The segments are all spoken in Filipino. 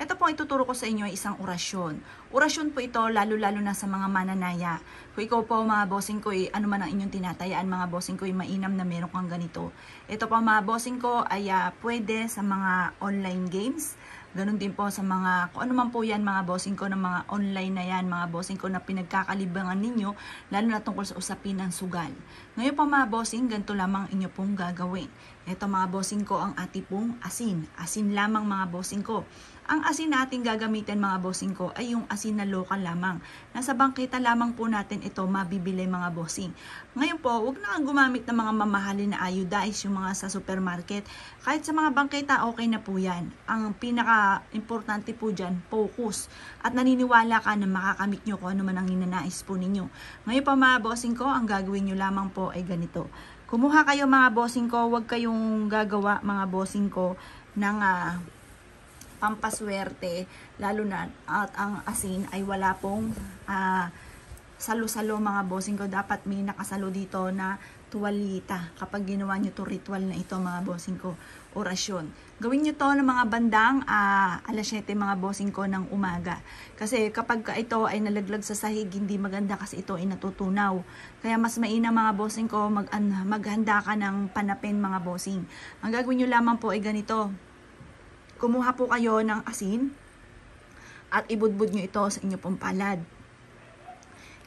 Ito po ituturo ko sa inyo ay isang orasyon. Orasyon po ito lalo-lalo na sa mga mananaya. Kung ikaw po mga bossing ko, eh, ano man ang inyong tinatayaan mga bossing ko, eh, mainam na meron kang ganito. Ito po mga bossing ko ay ah, pwede sa mga online games. Ganon din po sa mga, kung ano man po yan mga bossing ko, ng mga online na yan, mga bossing ko na pinagkakalibangan ninyo, lalo na tungkol sa usapin ng sugal. Ngayon po mga bossing, ganito lamang inyo pong gagawin. Ito mga bossing ko ang ati pong asin. Asin lamang mga bossing ko. Ang asin natin gagamitin mga bossing ko ay yung asin na local lamang. Nasa bangkita lamang po natin ito mabibili mga bossing. Ngayon po, huwag na kang gumamit ng mga mamahalin na iodized, yung mga sa supermarket. Kahit sa mga bangkita, okay na po yan. Ang pinaka-importante po dyan, focus. At naniniwala ka na makakamit nyo kung ano man ang ninanais po ninyo. Ngayon po mga bossing ko, ang gagawin nyo lamang po ay ganito. Kumuha kayo mga bossing ko, huwag kayong gagawa mga bossing ko ng ah, pampaswerte, lalo na at ang asin ay wala pong ah, salo-salo mga bossing ko. Dapat may nakasalo dito na tuwalita kapag ginawa nyo to ritual na ito mga bossing ko, orasyon. Gawin nyo to ng mga bandang ah, alas 7 mga bossing ko ng umaga. Kasi kapag ka ito ay nalaglag sa sahig, hindi maganda kasi ito ay natutunaw. Kaya mas mainam mga bossing ko, mag, an- maghanda ka ng panapin mga bossing. Ang gagawin nyo lamang po ay ganito kumuha po kayo ng asin at ibudbud nyo ito sa inyo pong palad.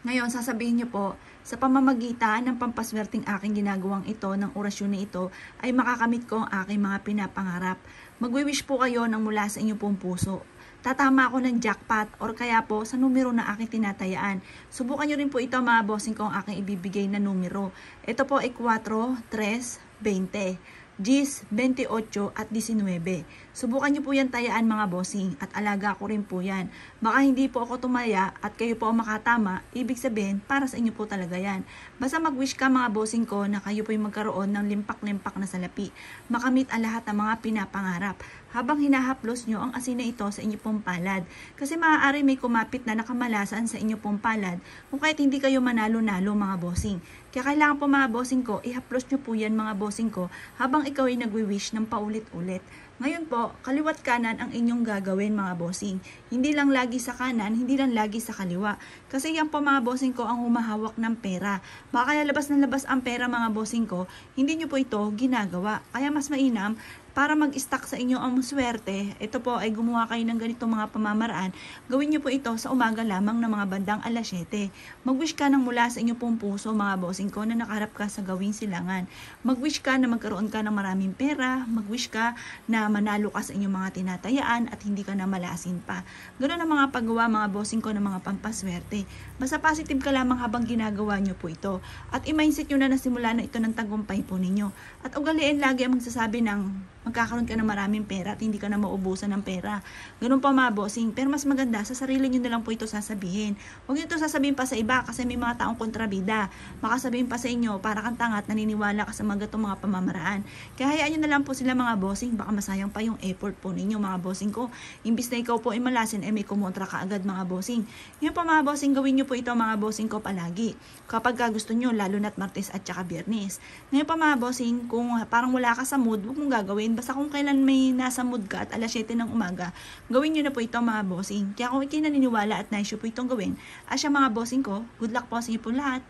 Ngayon, sasabihin nyo po, sa pamamagitan ng pampaswerteng aking ginagawang ito, ng orasyon na ito, ay makakamit ko ang aking mga pinapangarap. Magwi-wish po kayo ng mula sa inyo pong puso. Tatama ako ng jackpot or kaya po sa numero na aking tinatayaan. Subukan nyo rin po ito mga bossing ko ang aking ibibigay na numero. Ito po ay 4, 3, 20. Gis 28 at 19. Subukan niyo po yan tayaan mga bossing at alaga ko rin po yan. Baka hindi po ako tumaya at kayo po makatama, ibig sabihin para sa inyo po talaga yan. Basta mag-wish ka mga bossing ko na kayo po yung magkaroon ng limpak-limpak na salapi. Makamit ang lahat ng mga pinapangarap habang hinahaplos nyo ang asin na ito sa inyo pong palad. Kasi maaari may kumapit na nakamalasan sa inyo pong palad kung kahit hindi kayo manalo-nalo mga bossing. Kaya kailangan po mga bossing ko, ihaplos nyo po yan mga bossing ko habang ikaw ay nagwi-wish ng paulit-ulit. Ngayon po, kaliwat kanan ang inyong gagawin mga bossing. Hindi lang lagi sa kanan, hindi lang lagi sa kaliwa. Kasi yan po mga bossing ko ang humahawak ng pera. Baka kaya labas na labas ang pera mga bossing ko, hindi nyo po ito ginagawa. Kaya mas mainam, para mag-stack sa inyo ang swerte, ito po ay gumawa kayo ng ganitong mga pamamaraan, gawin nyo po ito sa umaga lamang ng mga bandang alas 7. Mag-wish ka ng mula sa inyo pong puso mga bossing ko na nakaharap ka sa gawing silangan. Mag-wish ka na magkaroon ka ng maraming pera, mag-wish ka na manalo ka sa inyong mga tinatayaan at hindi ka na malasin pa. Ganun ang mga paggawa mga bossing ko ng mga pampaswerte. Basta positive ka lamang habang ginagawa nyo po ito. At i-mindset nyo na na simula na ito ng tagumpay po ninyo. At ugaliin lagi ang magsasabi ng magkakaroon ka ng maraming pera at hindi ka na maubusan ng pera. Ganun pa mga bossing. Pero mas maganda, sa sarili nyo na lang po ito sasabihin. Huwag nyo ito sasabihin pa sa iba kasi may mga taong kontrabida. Baka sabihin pa sa inyo, para kang tanga at naniniwala ka sa mga gatong mga pamamaraan. Kaya hayaan nyo na lang po sila mga bossing. Baka masayang pa yung effort po ninyo mga bossing ko. Imbis na ikaw po ay malasin, eh may kumontra ka agad mga bossing. Ngayon po mga bossing, gawin nyo po ito mga bossing ko palagi. Kapag ka gusto nyo, lalo na't Martes at saka Biyernes. Ngayon pa mga bossing, kung parang wala ka sa mood, huwag mong gagawin. Basta kung kailan may nasa mood ka at alas 7 ng umaga, gawin nyo na po ito mga bossing. Kaya kung ikay naniniwala at nice po itong gawin, asya mga bossing ko, good luck po sa inyo po lahat.